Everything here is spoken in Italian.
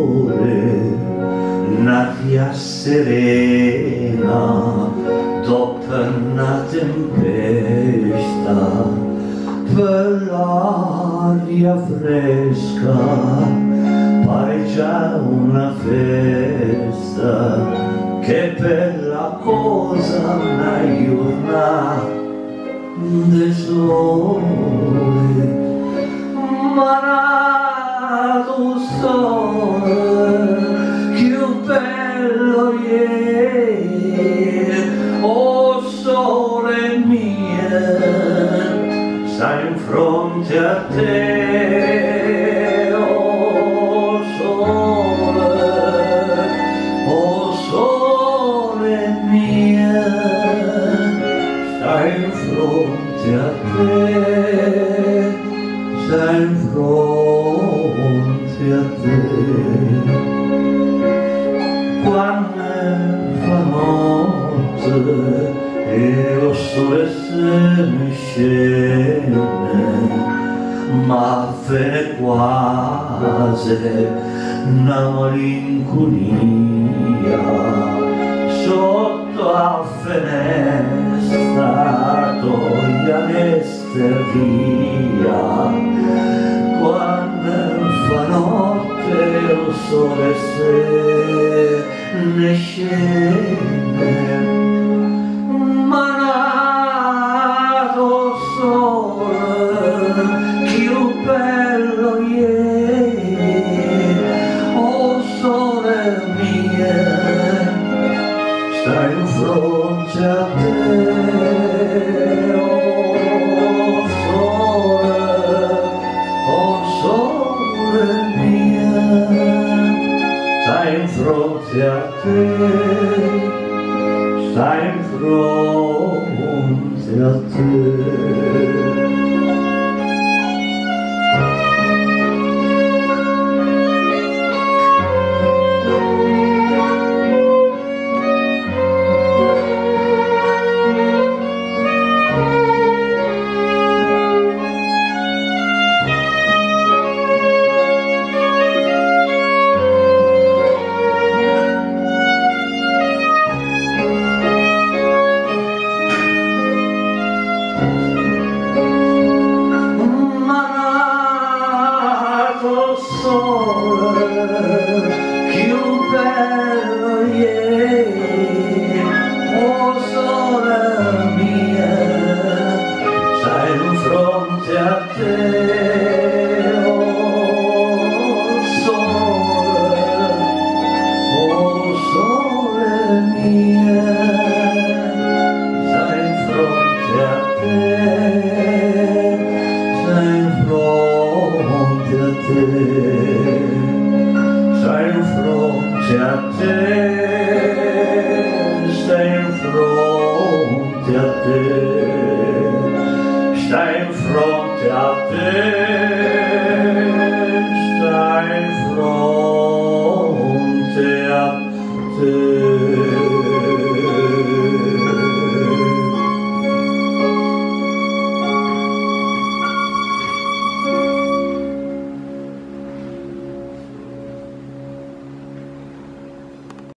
sole, un'aria serena dopo una tempesta, per l'aria fresca pare già una festa, che per la cosa una giornata di sole. Fronte te oh sole oh sole mio stai te stai te. Quando fa ne scende ma fe quasi una malinconia. Sotto la finestra toglianeste via. Quando fa notte lo sole se ne scende bello ieri oh sole mia stai in fronte a te oh sole oh sole mia stai in fronte